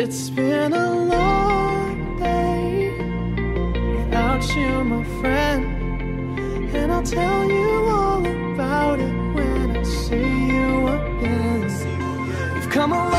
It's been a long day without you, my friend. And I'll tell you all about it when I see you again. We've come a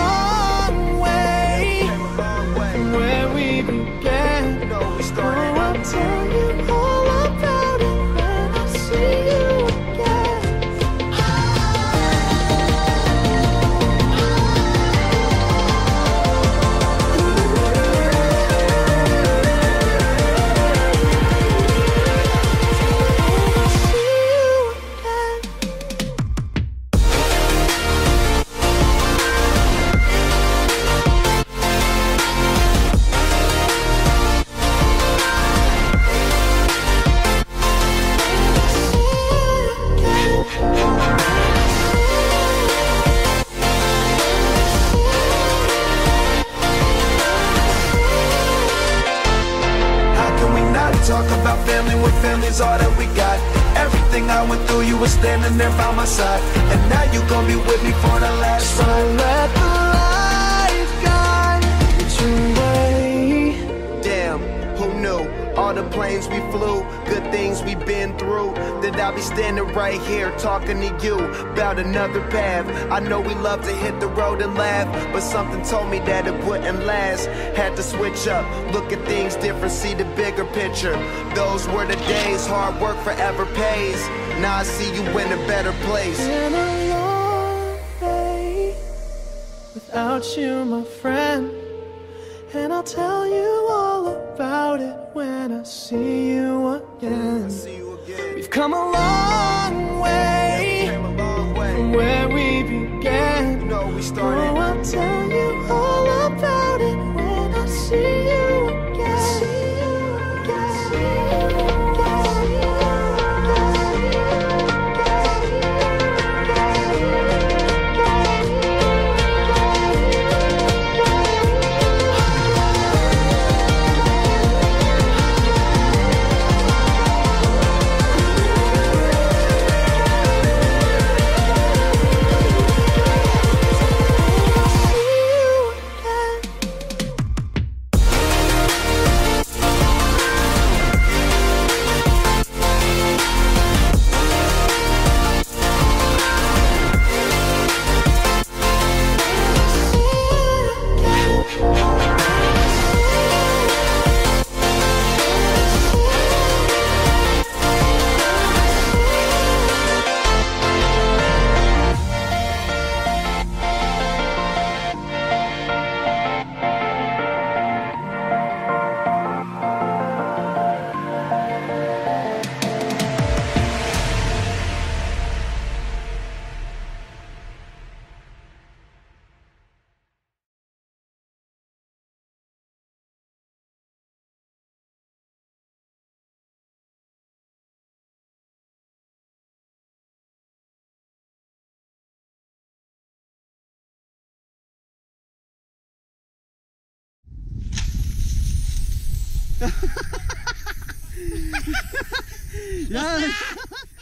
talk about family when family's all that we got? Everything I went through, you were standing there by my side. And now you gon' be with me for the last So ride. let the light guide your way. Damn, who knew? All the planes we flew, good things we've been through. That I'll be standing right here talking to you about another path. I know we love to hit the road and laugh, but something told me that it wouldn't last. Had to switch up, look at things different, see the bigger picture. Those were the days, hard work forever pays. Now I see you in a better place. Been a long day without you, my friend. And I'll tell you all about it when I see you again. See you again. We've come a long way Came a long way. from where we began. You know we started. やった